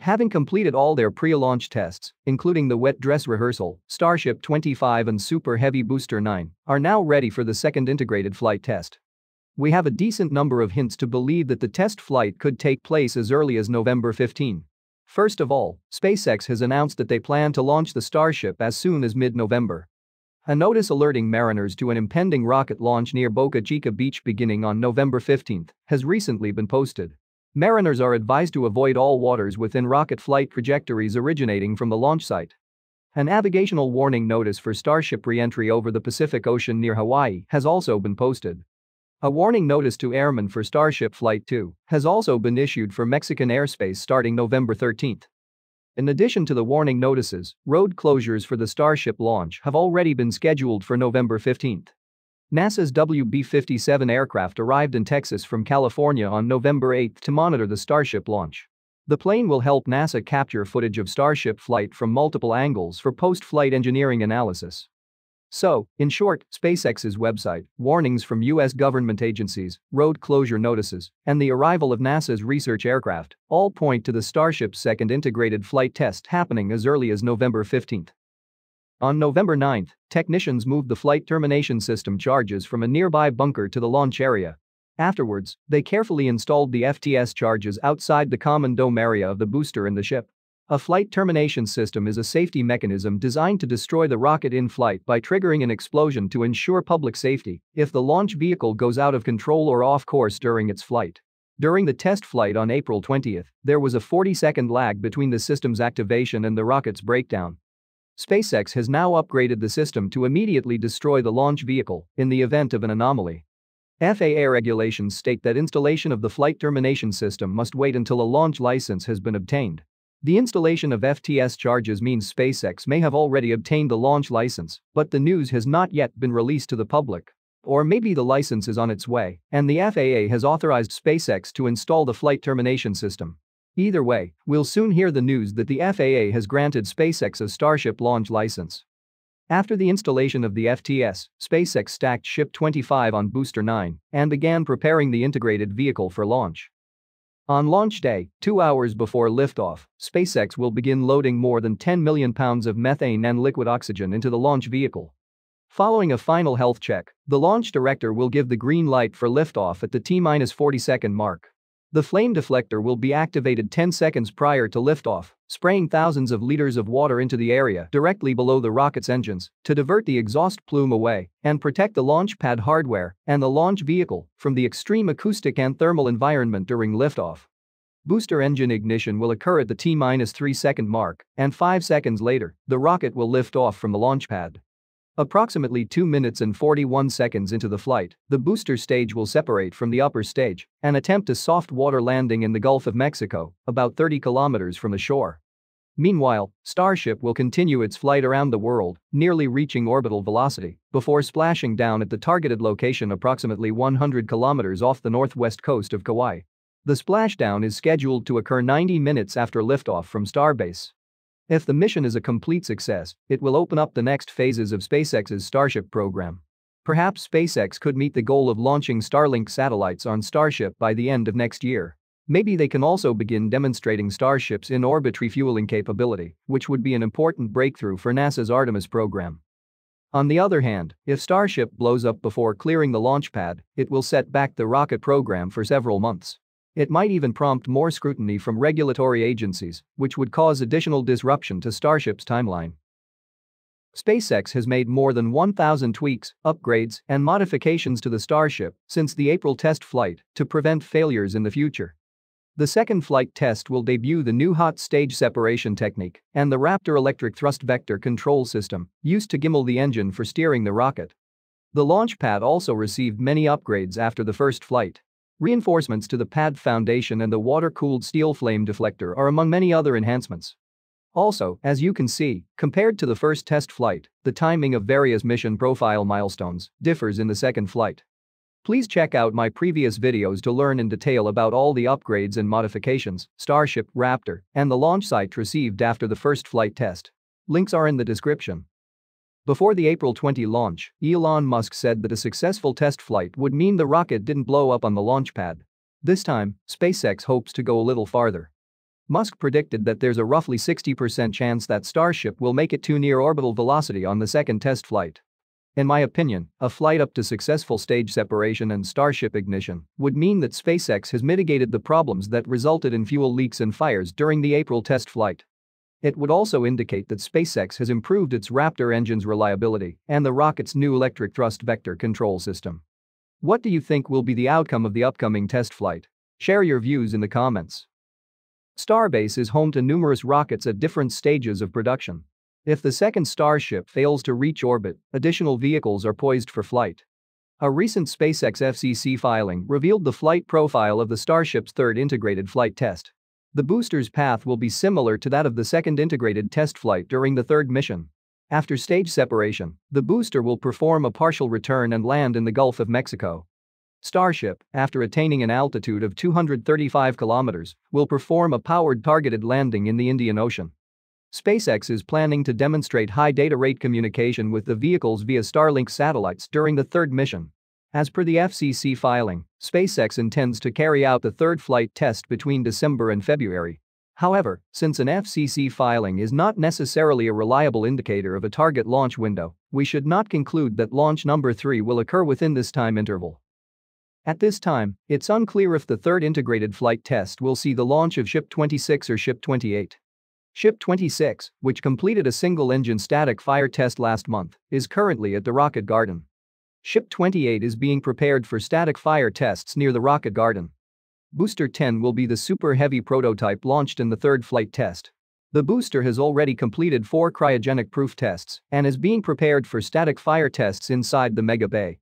Having completed all their pre-launch tests, including the wet dress rehearsal, Starship 25 and Super Heavy Booster 9 are now ready for the second integrated flight test. We have a decent number of hints to believe that the test flight could take place as early as November 15. First of all, SpaceX has announced that they plan to launch the Starship as soon as mid-November. A notice alerting mariners to an impending rocket launch near Boca Chica Beach beginning on November 15 has recently been posted. Mariners are advised to avoid all waters within rocket flight trajectories originating from the launch site. A navigational warning notice for Starship re-entry over the Pacific Ocean near Hawaii has also been posted. A warning notice to airmen for Starship Flight 2 has also been issued for Mexican airspace starting November 13. In addition to the warning notices, road closures for the Starship launch have already been scheduled for November 15. NASA's WB-57 aircraft arrived in Texas from California on November 8 to monitor the Starship launch. The plane will help NASA capture footage of Starship flight from multiple angles for post-flight engineering analysis. So, in short, SpaceX's website, warnings from US government agencies, road closure notices, and the arrival of NASA's research aircraft all point to the Starship's second integrated flight test happening as early as November 15. On November 9, technicians moved the flight termination system charges from a nearby bunker to the launch area. Afterwards, they carefully installed the FTS charges outside the common dome area of the booster in the ship. A flight termination system is a safety mechanism designed to destroy the rocket in flight by triggering an explosion to ensure public safety if the launch vehicle goes out of control or off course during its flight. During the test flight on April 20, there was a 40 second lag between the system's activation and the rocket's breakdown. SpaceX has now upgraded the system to immediately destroy the launch vehicle in the event of an anomaly. FAA regulations state that installation of the flight termination system must wait until a launch license has been obtained. The installation of FTS charges means SpaceX may have already obtained the launch license, but the news has not yet been released to the public. Or maybe the license is on its way, and the FAA has authorized SpaceX to install the flight termination system. Either way, we'll soon hear the news that the FAA has granted SpaceX a Starship launch license. After the installation of the FTS, SpaceX stacked Ship 25 on Booster 9 and began preparing the integrated vehicle for launch. On launch day, two hours before liftoff, SpaceX will begin loading more than 10 million pounds of methane and liquid oxygen into the launch vehicle. Following a final health check, the launch director will give the green light for liftoff at the T-40 second mark. The flame deflector will be activated 10 seconds prior to liftoff, spraying thousands of liters of water into the area directly below the rocket's engines to divert the exhaust plume away and protect the launch pad hardware and the launch vehicle from the extreme acoustic and thermal environment during liftoff. Booster engine ignition will occur at the T-3 second mark, and 5 seconds later, the rocket will lift off from the launch pad. Approximately 2 minutes and 41 seconds into the flight, the booster stage will separate from the upper stage and attempt a soft water landing in the Gulf of Mexico, about 30 kilometers from the shore. Meanwhile, Starship will continue its flight around the world, nearly reaching orbital velocity, before splashing down at the targeted location approximately 100 kilometers off the northwest coast of Kauai. The splashdown is scheduled to occur 90 minutes after liftoff from Starbase. If the mission is a complete success, it will open up the next phases of SpaceX's Starship program. Perhaps SpaceX could meet the goal of launching Starlink satellites on Starship by the end of next year. Maybe they can also begin demonstrating Starship's in-orbit refueling capability, which would be an important breakthrough for NASA's Artemis program. On the other hand, if Starship blows up before clearing the launch pad, it will set back the rocket program for several months. It might even prompt more scrutiny from regulatory agencies, which would cause additional disruption to Starship's timeline. SpaceX has made more than 1,000 tweaks, upgrades, and modifications to the Starship since the April test flight to prevent failures in the future. The second flight test will debut the new hot stage separation technique and the Raptor electric thrust vector control system used to gimbal the engine for steering the rocket. The launch pad also received many upgrades after the first flight. Reinforcements to the pad foundation and the water-cooled steel flame deflector are among many other enhancements. Also, as you can see, compared to the first test flight, the timing of various mission profile milestones differs in the second flight. Please check out my previous videos to learn in detail about all the upgrades and modifications Starship, Raptor, and the launch site received after the first flight test. Links are in the description. Before the April 20 launch, Elon Musk said that a successful test flight would mean the rocket didn't blow up on the launch pad. This time, SpaceX hopes to go a little farther. Musk predicted that there's a roughly 60% chance that Starship will make it to near orbital velocity on the second test flight. In my opinion, a flight up to successful stage separation and Starship ignition would mean that SpaceX has mitigated the problems that resulted in fuel leaks and fires during the April test flight. It would also indicate that SpaceX has improved its Raptor engine's reliability and the rocket's new electric thrust vector control system. What do you think will be the outcome of the upcoming test flight? Share your views in the comments. Starbase is home to numerous rockets at different stages of production. If the second Starship fails to reach orbit, additional vehicles are poised for flight. A recent SpaceX FCC filing revealed the flight profile of the Starship's third integrated flight test. The booster's path will be similar to that of the second integrated test flight during the third mission. After stage separation, the booster will perform a partial return and land in the Gulf of Mexico. Starship, after attaining an altitude of 235 kilometers, will perform a powered targeted landing in the Indian Ocean. SpaceX is planning to demonstrate high data rate communication with the vehicles via Starlink satellites during the third mission. As per the FCC filing, SpaceX intends to carry out the third flight test between December and February. However, since an FCC filing is not necessarily a reliable indicator of a target launch window, we should not conclude that launch number 3 will occur within this time interval. At this time, it's unclear if the third integrated flight test will see the launch of Ship 26 or Ship 28. Ship 26, which completed a single-engine static fire test last month, is currently at the Rocket Garden. Ship 28 is being prepared for static fire tests near the Rocket Garden. Booster 10 will be the Super Heavy prototype launched in the third flight test. The booster has already completed four cryogenic proof tests and is being prepared for static fire tests inside the Mega Bay.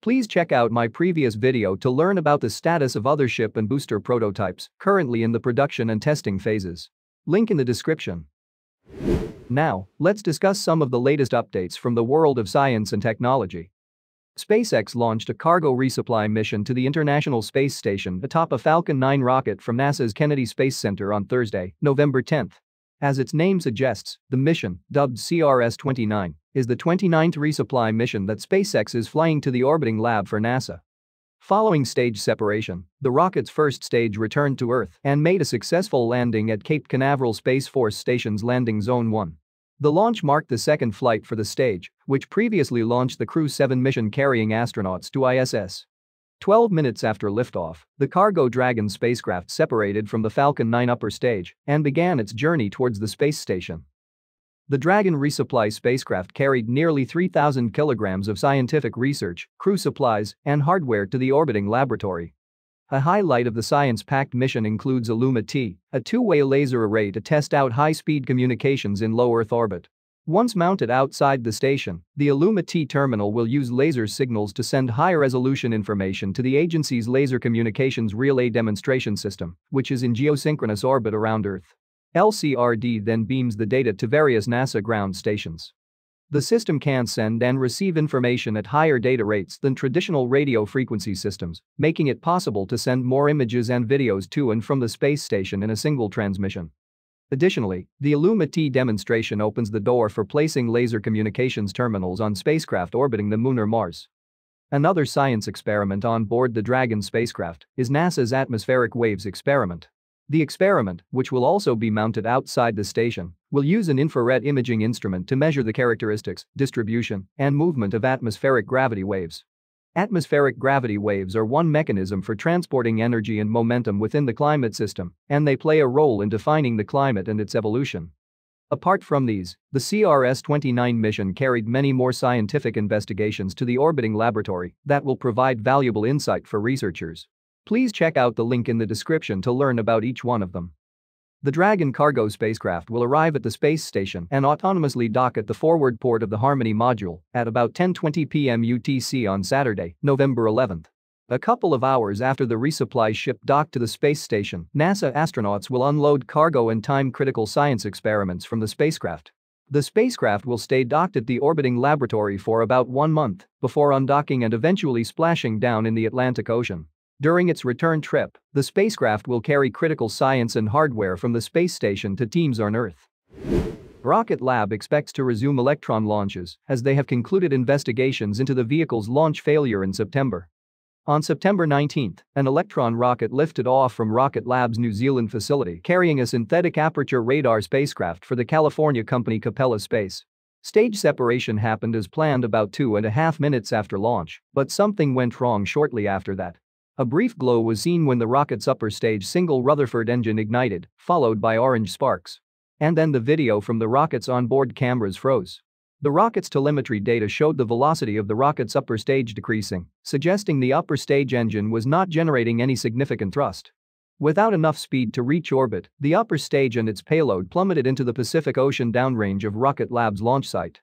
Please check out my previous video to learn about the status of other ship and booster prototypes currently in the production and testing phases. Link in the description. Now, let's discuss some of the latest updates from the world of science and technology. SpaceX launched a cargo resupply mission to the International Space Station atop a Falcon 9 rocket from NASA's Kennedy Space Center on Thursday, November 10. As its name suggests, the mission, dubbed CRS-29, is the 29th resupply mission that SpaceX is flying to the orbiting lab for NASA. Following stage separation, the rocket's first stage returned to Earth and made a successful landing at Cape Canaveral Space Force Station's Landing Zone 1. The launch marked the second flight for the stage, which previously launched the Crew 7 mission carrying astronauts to ISS. 12 minutes after liftoff, the Cargo Dragon spacecraft separated from the Falcon 9 upper stage and began its journey towards the space station. The Dragon resupply spacecraft carried nearly 3,000 kilograms of scientific research, crew supplies, and hardware to the orbiting laboratory. A highlight of the science-packed mission includes Illuma-T, a two-way laser array to test out high-speed communications in low Earth orbit. Once mounted outside the station, the Illuma-T terminal will use laser signals to send high-resolution information to the agency's Laser Communications Relay Demonstration System, which is in geosynchronous orbit around Earth. LCRD then beams the data to various NASA ground stations. The system can send and receive information at higher data rates than traditional radio frequency systems, making it possible to send more images and videos to and from the space station in a single transmission. Additionally, the Illuma-T demonstration opens the door for placing laser communications terminals on spacecraft orbiting the Moon or Mars. Another science experiment on board the Dragon spacecraft is NASA's Atmospheric Waves experiment. The experiment, which will also be mounted outside the station, will use an infrared imaging instrument to measure the characteristics, distribution, and movement of atmospheric gravity waves. Atmospheric gravity waves are one mechanism for transporting energy and momentum within the climate system, and they play a role in defining the climate and its evolution. Apart from these, the CRS-29 mission carried many more scientific investigations to the orbiting laboratory that will provide valuable insight for researchers. Please check out the link in the description to learn about each one of them. The Dragon cargo spacecraft will arrive at the space station and autonomously dock at the forward port of the Harmony module at about 10:20 p.m. UTC on Saturday, November 11. A couple of hours after the resupply ship docked to the space station, NASA astronauts will unload cargo and time-critical science experiments from the spacecraft. The spacecraft will stay docked at the orbiting laboratory for about one month before undocking and eventually splashing down in the Atlantic Ocean. During its return trip, the spacecraft will carry critical science and hardware from the space station to teams on Earth. Rocket Lab expects to resume Electron launches as they have concluded investigations into the vehicle's launch failure in September. On September 19, an Electron rocket lifted off from Rocket Lab's New Zealand facility carrying a synthetic aperture radar spacecraft for the California company Capella Space. Stage separation happened as planned about two and a half minutes after launch, but something went wrong shortly after that. A brief glow was seen when the rocket's upper stage single Rutherford engine ignited, followed by orange sparks. And then the video from the rocket's onboard cameras froze. The rocket's telemetry data showed the velocity of the rocket's upper stage decreasing, suggesting the upper stage engine was not generating any significant thrust. Without enough speed to reach orbit, the upper stage and its payload plummeted into the Pacific Ocean downrange of Rocket Lab's launch site.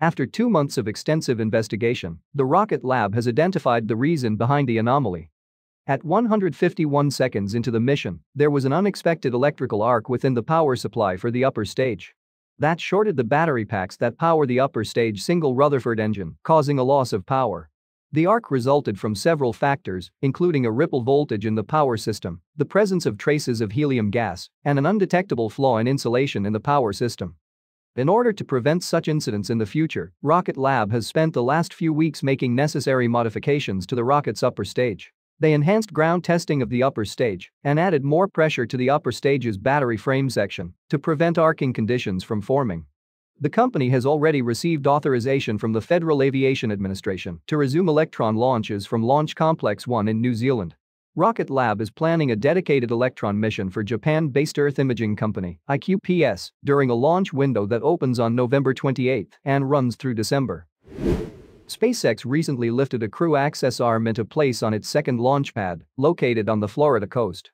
After two months of extensive investigation, the Rocket Lab has identified the reason behind the anomaly. At 151 seconds into the mission, there was an unexpected electrical arc within the power supply for the upper stage. That shorted the battery packs that power the upper stage single Rutherford engine, causing a loss of power. The arc resulted from several factors, including a ripple voltage in the power system, the presence of traces of helium gas, and an undetectable flaw in insulation in the power system. In order to prevent such incidents in the future, Rocket Lab has spent the last few weeks making necessary modifications to the rocket's upper stage. They enhanced ground testing of the upper stage and added more pressure to the upper stage's battery frame section to prevent arcing conditions from forming. The company has already received authorization from the Federal Aviation Administration to resume Electron launches from Launch Complex 1 in New Zealand. Rocket Lab is planning a dedicated Electron mission for Japan-based Earth Imaging Company IQPS during a launch window that opens on November 28 and runs through December. SpaceX recently lifted a crew access arm into place on its second launch pad, located on the Florida coast.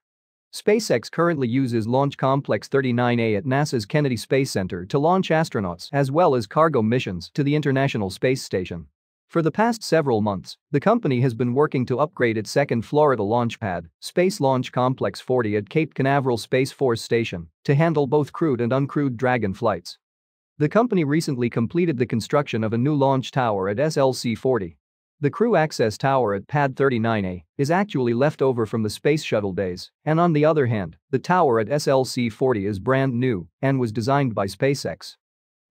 SpaceX currently uses Launch Complex 39A at NASA's Kennedy Space Center to launch astronauts as well as cargo missions to the International Space Station. For the past several months, the company has been working to upgrade its second Florida launch pad, Space Launch Complex 40 at Cape Canaveral Space Force Station, to handle both crewed and uncrewed Dragon flights. The company recently completed the construction of a new launch tower at SLC 40, the crew access tower at Pad 39A is actually left over from the Space Shuttle days, and on the other hand, the tower at SLC 40 is brand new and was designed by SpaceX.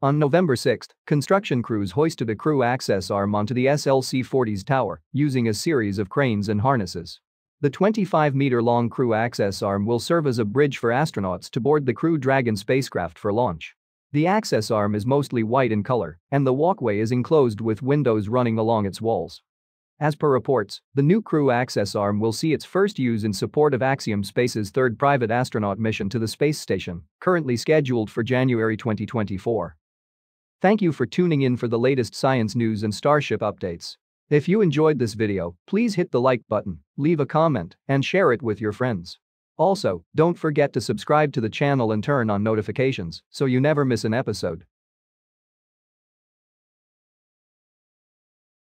On November 6, construction crews hoisted a crew access arm onto the SLC 40's tower using a series of cranes and harnesses. The 25-meter-long crew access arm will serve as a bridge for astronauts to board the Crew Dragon spacecraft for launch. The access arm is mostly white in color, and the walkway is enclosed with windows running along its walls. As per reports, the new crew access arm will see its first use in support of Axiom Space's third private astronaut mission to the space station, currently scheduled for January 2024. Thank you for tuning in for the latest science news and Starship updates. If you enjoyed this video, please hit the like button, leave a comment, and share it with your friends. Also, don't forget to subscribe to the channel and turn on notifications so you never miss an episode.